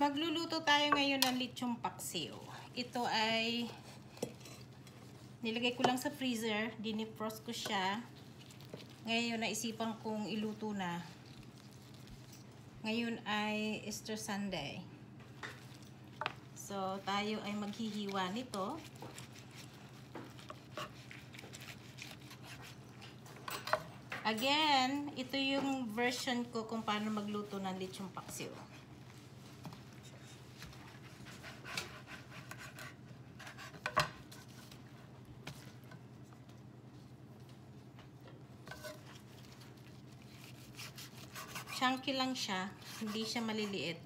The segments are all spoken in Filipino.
Magluluto tayo ngayon ng lechong paksiw. Ito ay nilagay ko lang sa freezer, dinifrost ko siya. Ngayon naisipan kong iluto na. Ngayon ay Easter Sunday. So tayo ay maghihiwa nito. Again, ito yung version ko kung paano magluto ng lechong paksiw. Chunky lang siya. Hindi siya maliliit.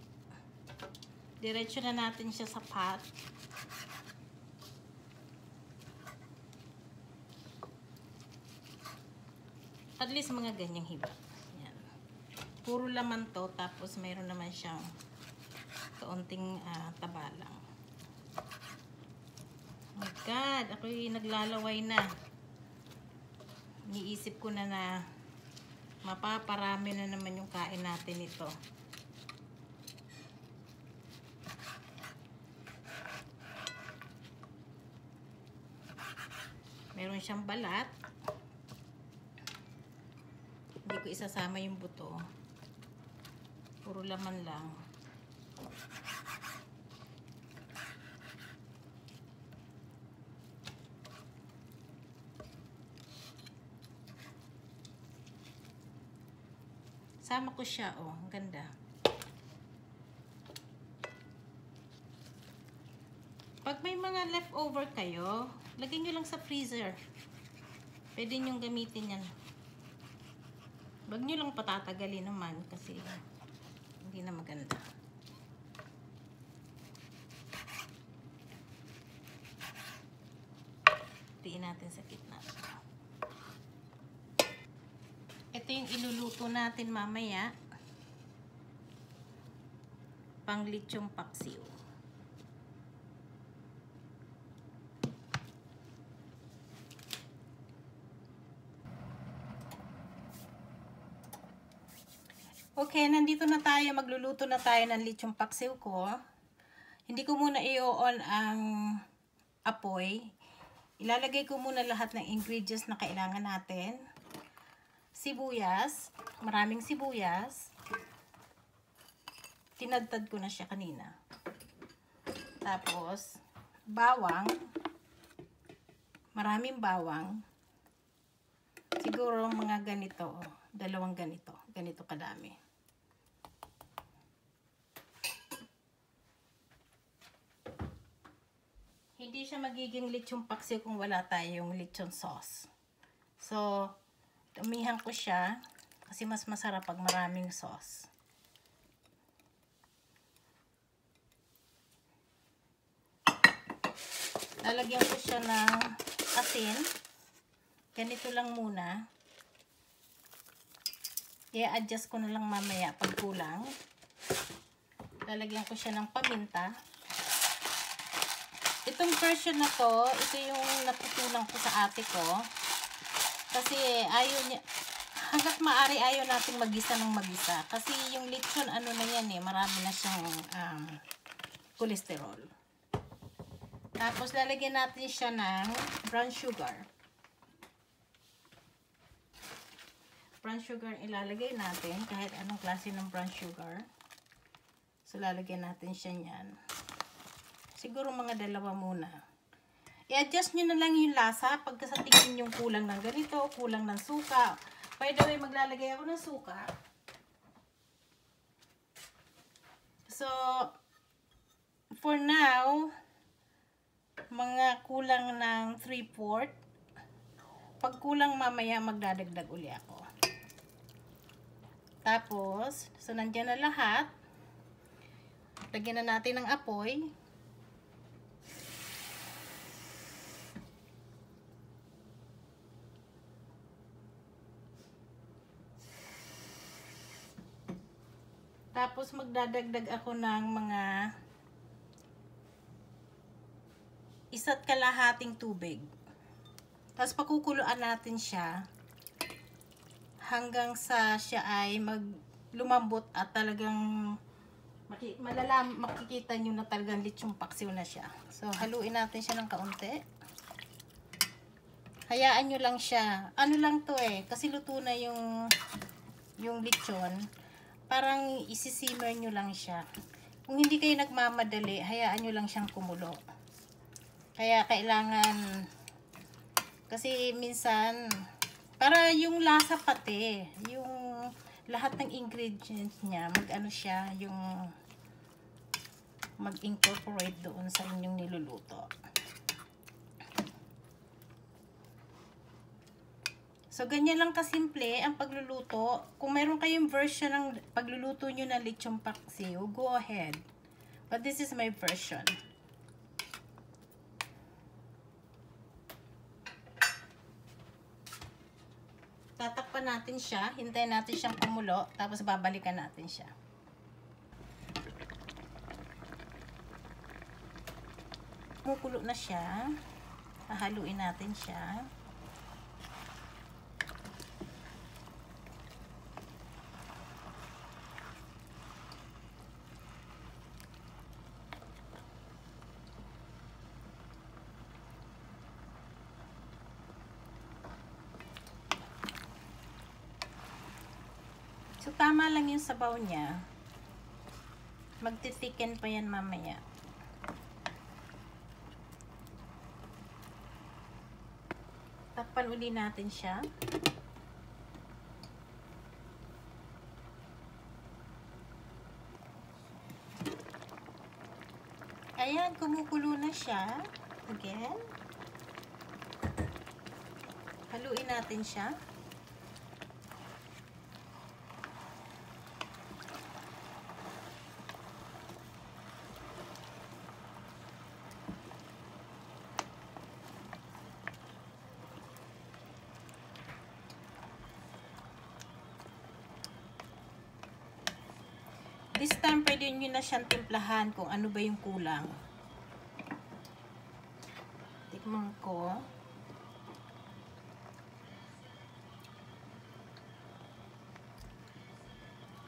Diretso na natin siya sa pot. At least mga ganyang hiba. Yan. Puro laman to. Tapos mayroon naman siyang kaunting uh, taba lang. Oh my God! Ako'y naglalaway na. Niisip ko na na mapaparami na naman yung kain natin ito. Meron siyang balat. Hindi ko isasama yung buto. Puro laman lang. Sama ko siya, oh. Ang ganda. Pag may mga leftover kayo, lagyan nyo lang sa freezer. Pwede nyo gamitin yan. Huwag nyo lang patatagalin naman kasi hindi na maganda. Tiin natin sa gitna. Ito yung iluluto natin mamaya. Pang lechong paksiw. Okay, nandito na tayo. Magluluto na tayo ng lechong paksiw ko. Hindi ko muna i-on ang apoy. Ilalagay ko muna lahat ng ingredients na kailangan natin sibuyas, maraming sibuyas. Tinadtad ko na siya kanina. Tapos, bawang. Maraming bawang. Siguro mga ganito, dalawang ganito. Ganito kadami. Hindi siya magiging lechong paksiw kung wala tayong lechon sauce. So, Tumihan ko siya kasi mas masarap pag maraming sauce. Lalagyan ko siya ng asin. Ganito lang muna. I-adjust ko na lang mamaya pag kulang. Lalagyan ko siya ng paminta. Itong version na to, ito yung natutunan ko sa ate ko kasi ayaw niya, hanggat maaari ayaw natin magisa ng magisa. Kasi yung lechon, ano na yan eh, marami na siyang um, cholesterol. Tapos lalagyan natin siya ng brown sugar. Brown sugar ilalagay natin, kahit anong klase ng brown sugar. So lalagyan natin siya niyan. Siguro mga dalawa muna. I-adjust nyo na lang yung lasa pagka sa tingin yung kulang ng ganito, kulang ng suka. By the way, maglalagay ako ng suka. So, for now, mga kulang ng 3-4. Pag kulang mamaya, magdadagdag uli ako. Tapos, so nandiyan na lahat. Lagyan na natin ng apoy. Tapos magdadagdag ako ng mga isa't kalahating tubig. Tapos pakukuluan natin siya hanggang sa siya ay mag lumambot at talagang malalam, makikita nyo na talagang lechong paksiw na siya. So, haluin natin siya ng kaunti. Hayaan nyo lang siya. Ano lang to eh, kasi luto na yung yung lechon. Parang isisimmer nyo lang siya. Kung hindi kayo nagmamadali, hayaan nyo lang siyang kumulo. Kaya kailangan, kasi minsan, para yung lasa pati, yung lahat ng ingredients niya, mag-ano siya, yung mag-incorporate doon sa inyong niluluto. So, ganyan lang kasimple ang pagluluto. Kung meron kayong version ng pagluluto nyo ng lechong paksiw, go ahead. But this is my version. Tatakpan natin siya. Hintayin natin siyang kumulo. Tapos babalikan natin siya. Kumukulo na siya. Hahaluin natin siya. So, tama lang yung sabaw niya. Magtitiken pa yan mamaya. Takpan uli natin siya. Ayan, kumukulo na siya. Again. Haluin natin siya. This time, pwede nyo na siyang timplahan kung ano ba yung kulang. Tikman ko.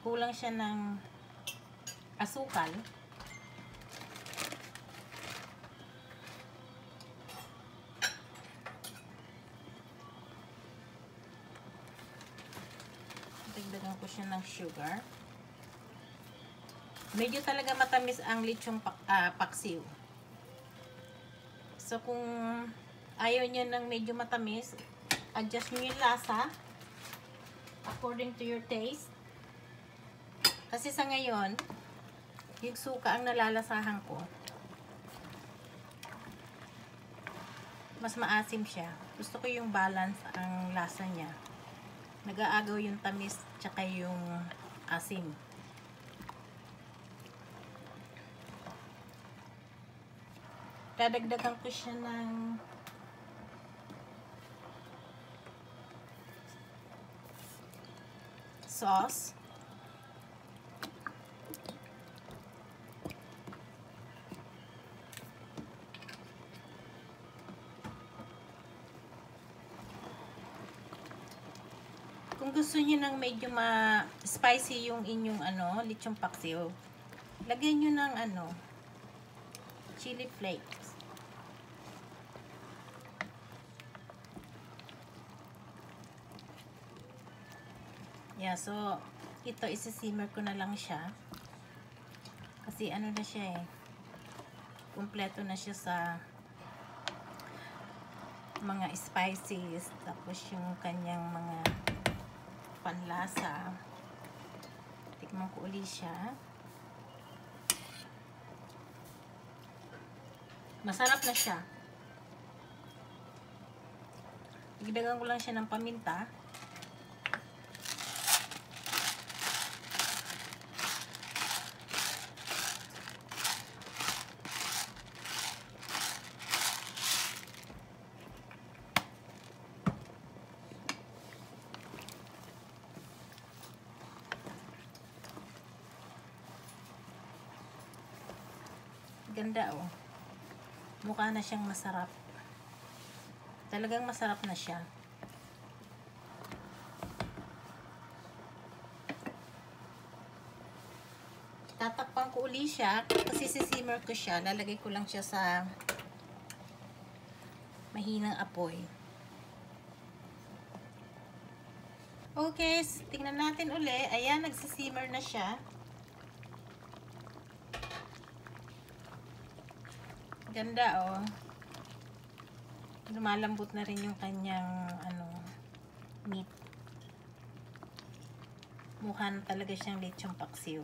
Kulang siya ng asukal. Dagdagan ko siya ng sugar. Medyo talaga matamis ang lechong pak, ah, paksiw. So, kung ayaw nyo ng medyo matamis, adjust nyo yung lasa according to your taste. Kasi sa ngayon, yung suka ang nalalasahan ko. Mas maasim siya. Gusto ko yung balance ang lasa niya. Nag-aagaw yung tamis tsaka yung asim. Dadagdagan ko siya ng sauce. Kung gusto niyo ng medyo ma-spicy yung inyong ano, lechong paksiw, lagyan niyo ng ano, chili flakes. Yeah, so ito isi-simmer ko na lang siya. Kasi ano na siya eh. Kumpleto na siya sa mga spices tapos yung kanyang mga panlasa. Tikman ko uli siya. Masarap na siya. Igdagan ko lang siya ng paminta. Ganda oh. Mukha na siyang masarap. Talagang masarap na siya. Tatakpan ko madali siya. Kasi sisimmer ko siya. Lalagay ko lang siya sa mahinang apoy. Okay, tingnan natin uli. Ayan, nagsisimmer na siya. Ganda, oh. Lumalambot na rin yung kanyang, ano, meat. Mukha na talaga siyang lechong paksiw.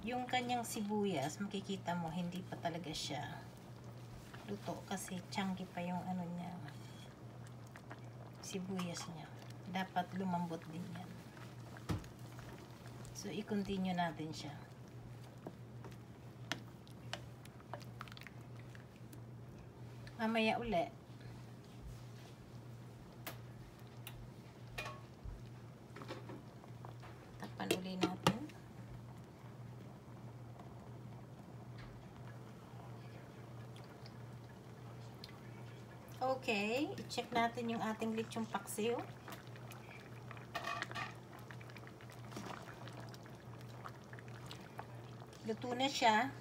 Yung kanyang sibuyas, makikita mo, hindi pa talaga siya luto kasi chunky pa yung ano niya sibuyas niya. Dapat lumambot din yan. So i-continue natin siya. Mamaya uli takpan uli natin Okay, i-check natin yung ating lechong paksiw. Luto na siya.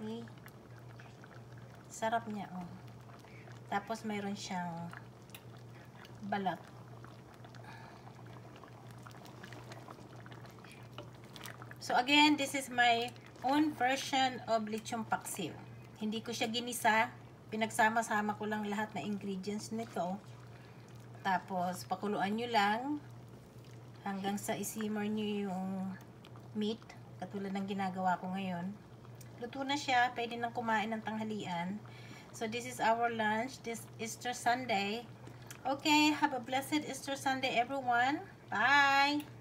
Okay. Sarap niya, oh. Tapos mayroon siyang balat. So again, this is my own version of lechong paksiw. Hindi ko siya ginisa. Pinagsama-sama ko lang lahat na ingredients nito. Tapos, pakuluan nyo lang hanggang sa isimmer nyo yung meat. Katulad ng ginagawa ko ngayon. Luto na siya. Pwede nang kumain ng tanghalian. So, this is our lunch. This Easter Sunday. Okay, have a blessed Easter Sunday everyone. Bye!